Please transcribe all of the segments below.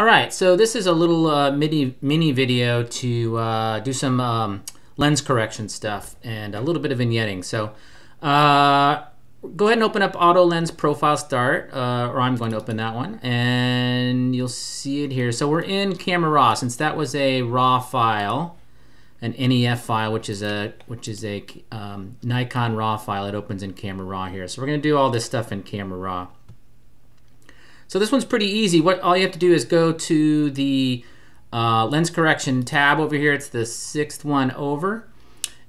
All right, so this is a little uh, mini mini video to uh, do some um, lens correction stuff and a little bit of vignetting. So uh, go ahead and open up Auto Lens Profile Start, uh, or I'm going to open that one, and you'll see it here. So we're in Camera Raw, since that was a RAW file, an NEF file, which is a which is a um, Nikon RAW file. It opens in Camera Raw here. So we're going to do all this stuff in Camera Raw. So this one's pretty easy. What all you have to do is go to the uh, lens correction tab over here. It's the sixth one over.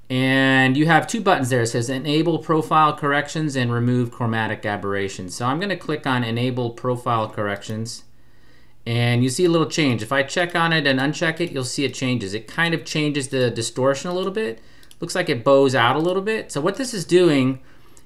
And you have two buttons there. It says enable profile corrections and remove chromatic aberrations. So I'm going to click on enable profile corrections and you see a little change. If I check on it and uncheck it, you'll see it changes. It kind of changes the distortion a little bit. Looks like it bows out a little bit. So what this is doing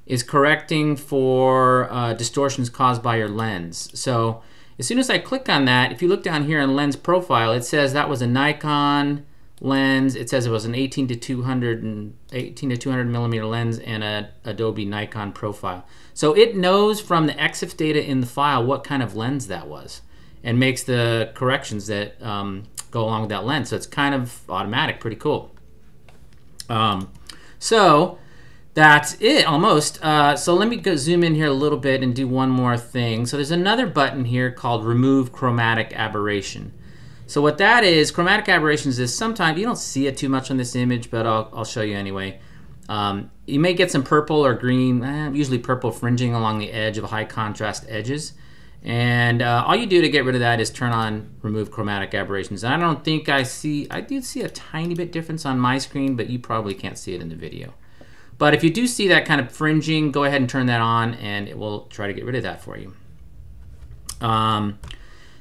is correcting for uh, distortions caused by your lens. So as soon as I click on that, if you look down here in lens profile, it says that was a Nikon lens. It says it was an 18 to 200 and 18 to 200 millimeter lens and a Adobe Nikon profile. So it knows from the EXIF data in the file what kind of lens that was and makes the corrections that um, go along with that lens. So it's kind of automatic, pretty cool. Um, so that's it, almost. Uh, so let me go zoom in here a little bit and do one more thing. So there's another button here called Remove Chromatic Aberration. So what that is, chromatic aberrations is sometimes, you don't see it too much on this image, but I'll, I'll show you anyway. Um, you may get some purple or green, eh, usually purple fringing along the edge of high contrast edges. And uh, all you do to get rid of that is turn on remove chromatic aberrations. And I don't think I see, I do see a tiny bit difference on my screen, but you probably can't see it in the video. But if you do see that kind of fringing, go ahead and turn that on and it will try to get rid of that for you. Um,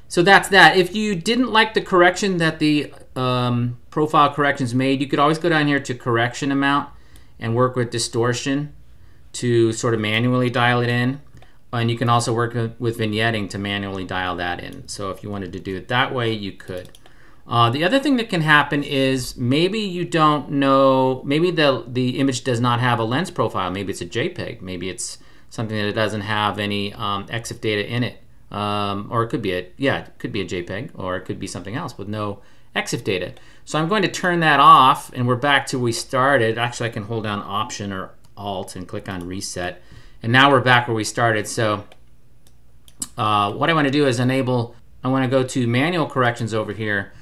so that's that. If you didn't like the correction that the um, profile corrections made, you could always go down here to correction amount and work with distortion to sort of manually dial it in. And you can also work with vignetting to manually dial that in. So if you wanted to do it that way, you could. Uh, the other thing that can happen is maybe you don't know, maybe the, the image does not have a lens profile. Maybe it's a JPEG. Maybe it's something that doesn't have any um, EXIF data in it. Um, or it could be a, yeah, it could be a JPEG, or it could be something else with no EXIF data. So I'm going to turn that off, and we're back to where we started. Actually, I can hold down Option or Alt and click on Reset. And now we're back where we started. So uh, what I want to do is enable, I want to go to Manual Corrections over here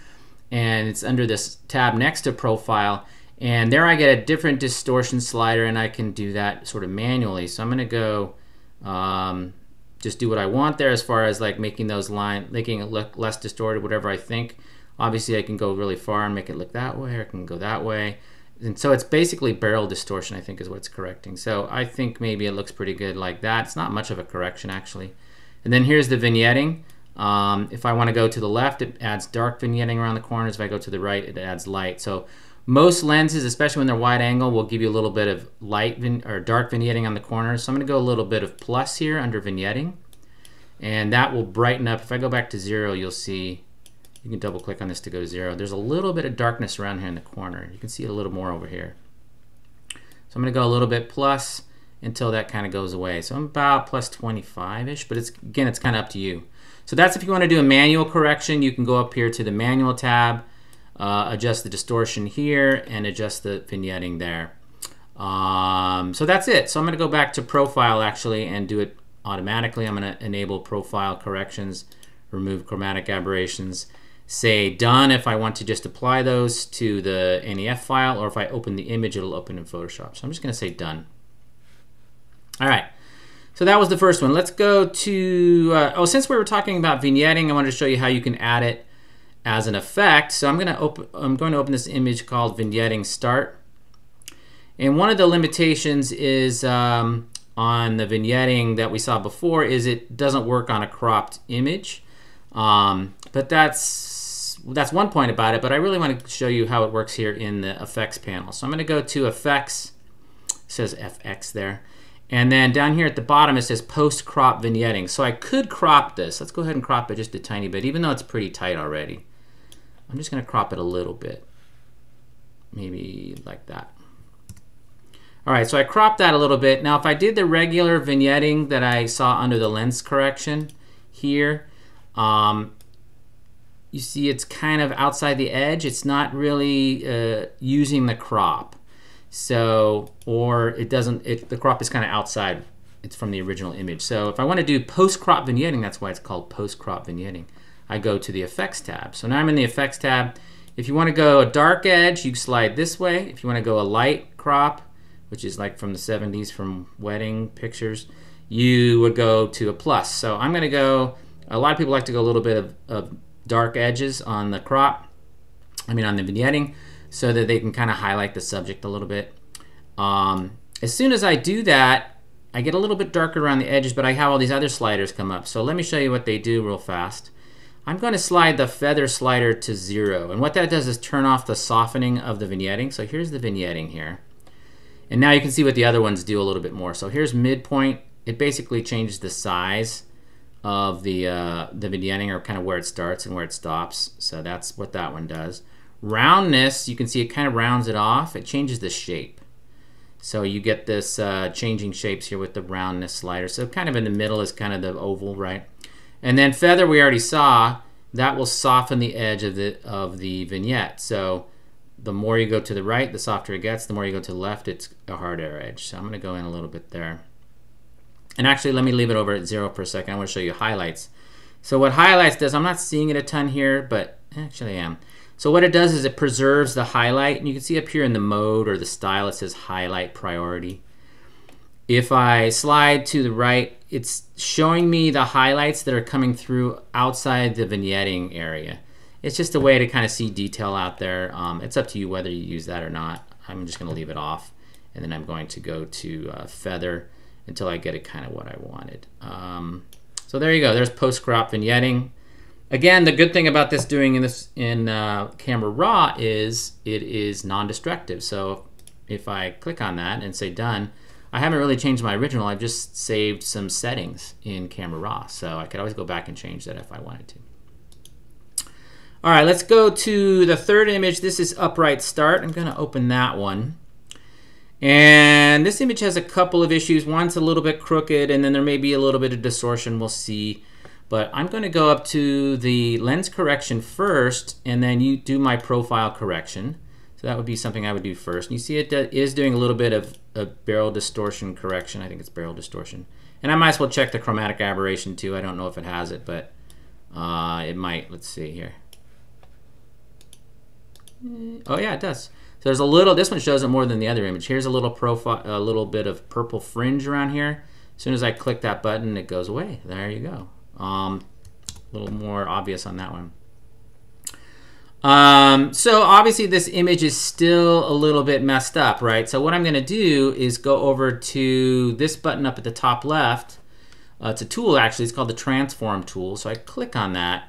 and it's under this tab next to profile. And there I get a different distortion slider and I can do that sort of manually. So I'm gonna go um, just do what I want there as far as like making those line making it look less distorted whatever I think. Obviously I can go really far and make it look that way or I can go that way. And so it's basically barrel distortion I think is what's correcting. So I think maybe it looks pretty good like that. It's not much of a correction actually. And then here's the vignetting um, if I want to go to the left, it adds dark vignetting around the corners. If I go to the right, it adds light. So most lenses, especially when they're wide angle, will give you a little bit of light or dark vignetting on the corners. So I'm going to go a little bit of plus here under vignetting. And that will brighten up. If I go back to zero, you'll see, you can double click on this to go to zero. There's a little bit of darkness around here in the corner. You can see it a little more over here. So I'm going to go a little bit plus until that kind of goes away. So I'm about plus 25-ish, but it's again, it's kind of up to you. So that's if you want to do a manual correction, you can go up here to the manual tab, uh, adjust the distortion here, and adjust the vignetting there. Um, so that's it. So I'm going to go back to profile actually and do it automatically. I'm going to enable profile corrections, remove chromatic aberrations, say done if I want to just apply those to the NEF file, or if I open the image, it'll open in Photoshop. So I'm just going to say done. All right. So that was the first one. Let's go to, uh, oh, since we were talking about vignetting, I wanted to show you how you can add it as an effect. So I'm going to open, I'm going to open this image called vignetting start. And one of the limitations is um, on the vignetting that we saw before is it doesn't work on a cropped image. Um, but that's, that's one point about it, but I really want to show you how it works here in the effects panel. So I'm going to go to effects, says FX there. And then down here at the bottom it says post crop vignetting. So I could crop this. Let's go ahead and crop it just a tiny bit, even though it's pretty tight already. I'm just going to crop it a little bit. Maybe like that. All right, so I cropped that a little bit. Now if I did the regular vignetting that I saw under the lens correction here, um, you see it's kind of outside the edge. It's not really uh, using the crop. So, or it doesn't, it, the crop is kind of outside. It's from the original image. So if I want to do post-crop vignetting, that's why it's called post-crop vignetting. I go to the effects tab. So now I'm in the effects tab. If you want to go a dark edge, you slide this way. If you want to go a light crop, which is like from the 70s from wedding pictures, you would go to a plus. So I'm going to go, a lot of people like to go a little bit of, of dark edges on the crop, I mean on the vignetting, so that they can kind of highlight the subject a little bit. Um, as soon as I do that, I get a little bit darker around the edges, but I have all these other sliders come up. So let me show you what they do real fast. I'm going to slide the feather slider to zero. And what that does is turn off the softening of the vignetting. So here's the vignetting here. And now you can see what the other ones do a little bit more. So here's midpoint it basically changes the size of the uh, the vignetting or kind of where it starts and where it stops. So that's what that one does. Roundness, you can see it kind of rounds it off. It changes the shape. So you get this uh, changing shapes here with the roundness slider. So kind of in the middle is kind of the oval, right? And then feather we already saw, that will soften the edge of the of the vignette. So the more you go to the right, the softer it gets. The more you go to the left, it's a harder edge. So I'm going to go in a little bit there. And actually, let me leave it over at zero for a second. I want to show you highlights. So what highlights does, I'm not seeing it a ton here, but actually I am. So what it does is it preserves the highlight. And you can see up here in the mode or the style, it says highlight priority. If I slide to the right, it's showing me the highlights that are coming through outside the vignetting area. It's just a way to kind of see detail out there. Um, it's up to you whether you use that or not. I'm just going to leave it off. And then I'm going to go to uh, feather until I get it kind of what I wanted. Um, so there you go. There's post-crop vignetting. Again, the good thing about this doing in this in uh, Camera Raw is it is non-destructive. So if I click on that and say done, I haven't really changed my original. I've just saved some settings in Camera Raw. So I could always go back and change that if I wanted to. All right, let's go to the third image. This is upright start. I'm going to open that one. And this image has a couple of issues. One's a little bit crooked, and then there may be a little bit of distortion. We'll see. But I'm going to go up to the lens correction first, and then you do my profile correction. So that would be something I would do first. And you see it is doing a little bit of a barrel distortion correction. I think it's barrel distortion. And I might as well check the chromatic aberration too. I don't know if it has it, but uh, it might. Let's see here. Oh yeah, it does. So there's a little, this one shows it more than the other image. Here's a little profile, a little bit of purple fringe around here. As soon as I click that button, it goes away. There you go. Um, a little more obvious on that one. Um, so obviously this image is still a little bit messed up, right? So what I'm going to do is go over to this button up at the top left. Uh, it's a tool actually, it's called the transform tool. So I click on that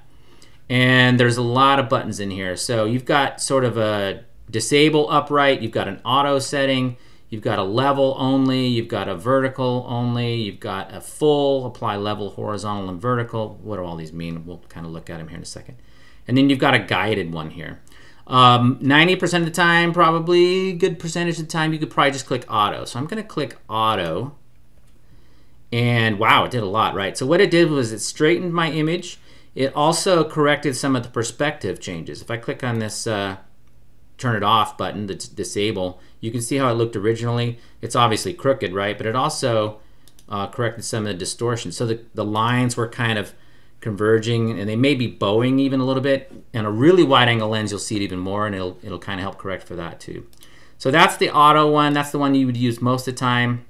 and there's a lot of buttons in here. So you've got sort of a disable upright, you've got an auto setting, you've got a level only, you've got a vertical only, you've got a full, apply level, horizontal, and vertical. What do all these mean? We'll kind of look at them here in a second. And then you've got a guided one here. 90% um, of the time, probably good percentage of the time, you could probably just click auto. So I'm going to click auto. And wow, it did a lot, right? So what it did was it straightened my image. It also corrected some of the perspective changes. If I click on this uh, turn it off button, the disable, you can see how it looked originally. It's obviously crooked, right? But it also uh, corrected some of the distortion. So the, the lines were kind of converging and they may be bowing even a little bit. And a really wide angle lens, you'll see it even more and it'll, it'll kind of help correct for that too. So that's the auto one. That's the one you would use most of the time.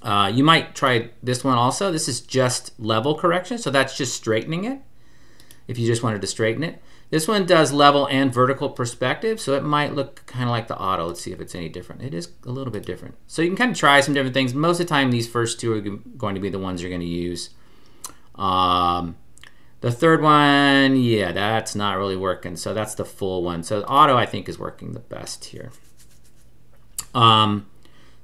Uh, you might try this one also. This is just level correction. So that's just straightening it if you just wanted to straighten it. This one does level and vertical perspective, so it might look kind of like the auto. Let's see if it's any different. It is a little bit different. So you can kind of try some different things. Most of the time, these first two are going to be the ones you're going to use. Um, the third one, yeah, that's not really working. So that's the full one. So auto, I think, is working the best here. Um,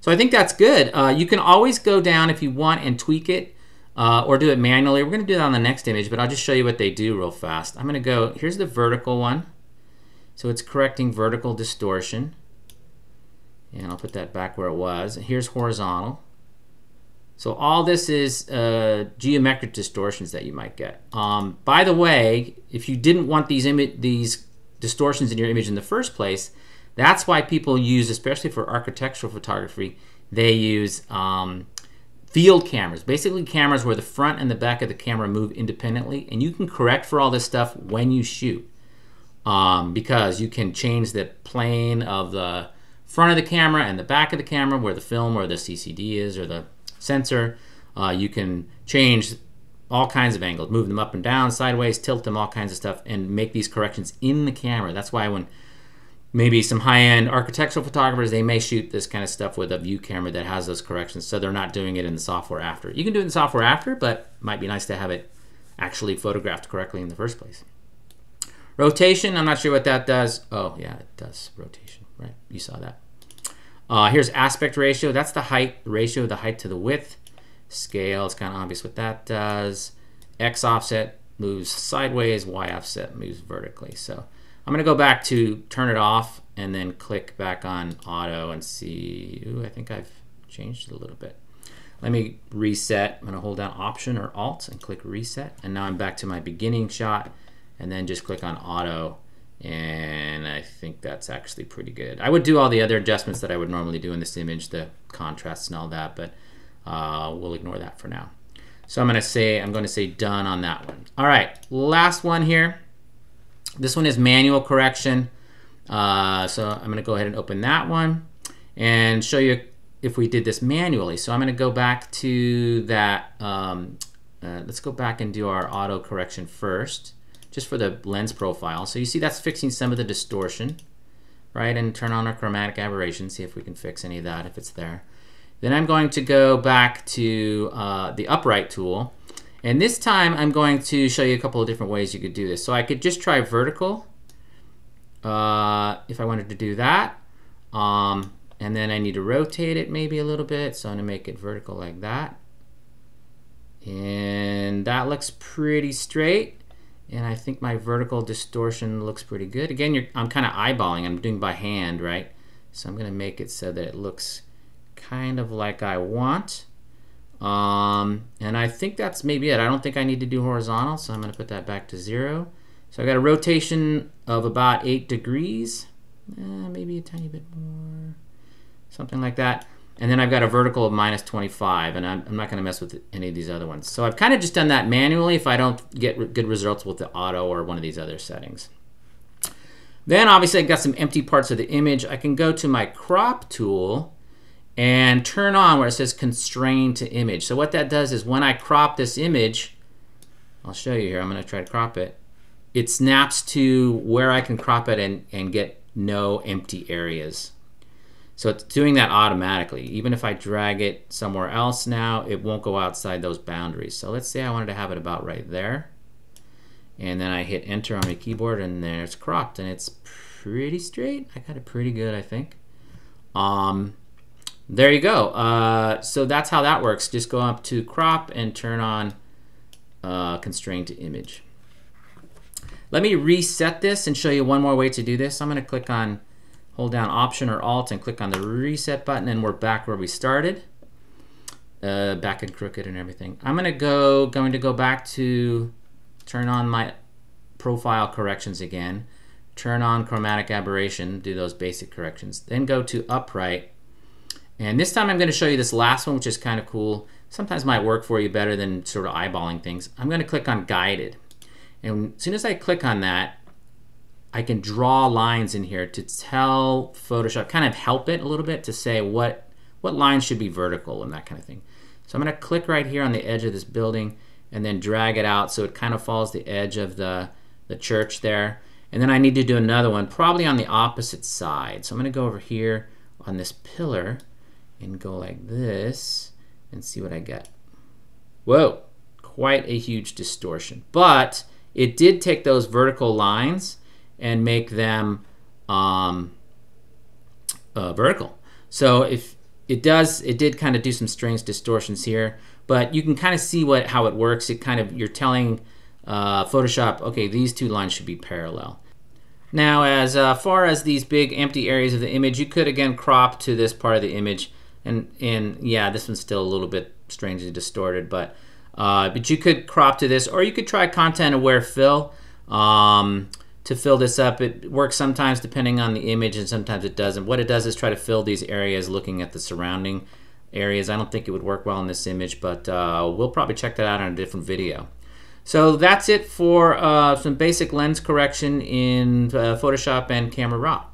so I think that's good. Uh, you can always go down if you want and tweak it uh, or do it manually. We're going to do that on the next image, but I'll just show you what they do real fast. I'm going to go, here's the vertical one. So it's correcting vertical distortion. And I'll put that back where it was. Here's horizontal. So all this is uh, geometric distortions that you might get. Um, by the way, if you didn't want these image these distortions in your image in the first place, that's why people use, especially for architectural photography, they use um, field cameras. Basically cameras where the front and the back of the camera move independently, and you can correct for all this stuff when you shoot. Um, because you can change the plane of the front of the camera and the back of the camera where the film or the CCD is or the sensor. Uh, you can change all kinds of angles, move them up and down, sideways, tilt them, all kinds of stuff, and make these corrections in the camera. That's why when maybe some high-end architectural photographers, they may shoot this kind of stuff with a view camera that has those corrections, so they're not doing it in the software after. You can do it in the software after, but it might be nice to have it actually photographed correctly in the first place. Rotation, I'm not sure what that does. Oh, yeah, it does rotation, right? You saw that. Uh, here's aspect ratio. That's the height ratio, the height to the width. Scale, it's kind of obvious what that does. X offset moves sideways, Y offset moves vertically. So I'm going to go back to turn it off and then click back on auto and see. Ooh, I think I've changed it a little bit. Let me reset. I'm going to hold down Option or Alt and click Reset. And now I'm back to my beginning shot and then just click on Auto and I think that's actually pretty good. I would do all the other adjustments that I would normally do in this image, the contrasts and all that, but uh, we'll ignore that for now. So I'm going to say I'm going to say done on that one. All right, last one here. This one is manual correction. Uh, so I'm going to go ahead and open that one and show you if we did this manually. So I'm going to go back to that. Um, uh, let's go back and do our auto correction first just for the lens profile. So you see that's fixing some of the distortion, right? And turn on our chromatic aberration, see if we can fix any of that if it's there. Then I'm going to go back to uh, the upright tool. And this time I'm going to show you a couple of different ways you could do this. So I could just try vertical uh, if I wanted to do that. Um, and then I need to rotate it maybe a little bit. So I'm gonna make it vertical like that. And that looks pretty straight and I think my vertical distortion looks pretty good. Again, I'm kind of eyeballing. I'm doing by hand, right? So I'm going to make it so that it looks kind of like I want. Um, and I think that's maybe it. I don't think I need to do horizontal, so I'm going to put that back to zero. So I've got a rotation of about 8 degrees, eh, maybe a tiny bit more, something like that. And then I've got a vertical of minus 25, and I'm, I'm not going to mess with any of these other ones. So I've kind of just done that manually if I don't get good results with the auto or one of these other settings. Then obviously I've got some empty parts of the image. I can go to my crop tool and turn on where it says constrain to image. So what that does is when I crop this image, I'll show you here, I'm going to try to crop it, it snaps to where I can crop it and, and get no empty areas. So it's doing that automatically. Even if I drag it somewhere else now, it won't go outside those boundaries. So let's say I wanted to have it about right there. And then I hit enter on my keyboard and there it's cropped and it's pretty straight. I got it pretty good, I think. Um, there you go. Uh, so that's how that works. Just go up to crop and turn on uh, to image. Let me reset this and show you one more way to do this. I'm going to click on hold down Option or Alt and click on the reset button and we're back where we started. Uh, back and crooked and everything. I'm gonna go going to go back to turn on my profile corrections again, turn on chromatic aberration, do those basic corrections, then go to upright. And this time I'm going to show you this last one, which is kind of cool. Sometimes might work for you better than sort of eyeballing things. I'm going to click on guided. And as soon as I click on that, I can draw lines in here to tell Photoshop, kind of help it a little bit to say what, what lines should be vertical and that kind of thing. So I'm going to click right here on the edge of this building and then drag it out so it kind of follows the edge of the, the church there. And then I need to do another one, probably on the opposite side. So I'm going to go over here on this pillar and go like this and see what I get. Whoa, quite a huge distortion. But it did take those vertical lines and make them um, uh, vertical. So if it does, it did kind of do some strange distortions here, but you can kind of see what how it works. It kind of you're telling uh, Photoshop, okay, these two lines should be parallel. Now, as uh, far as these big empty areas of the image, you could again crop to this part of the image, and and yeah, this one's still a little bit strangely distorted, but uh, but you could crop to this, or you could try content aware fill um, to fill this up. It works sometimes depending on the image, and sometimes it doesn't. What it does is try to fill these areas looking at the surrounding areas. I don't think it would work well in this image, but uh, we'll probably check that out on a different video. So that's it for uh, some basic lens correction in uh, Photoshop and Camera Raw.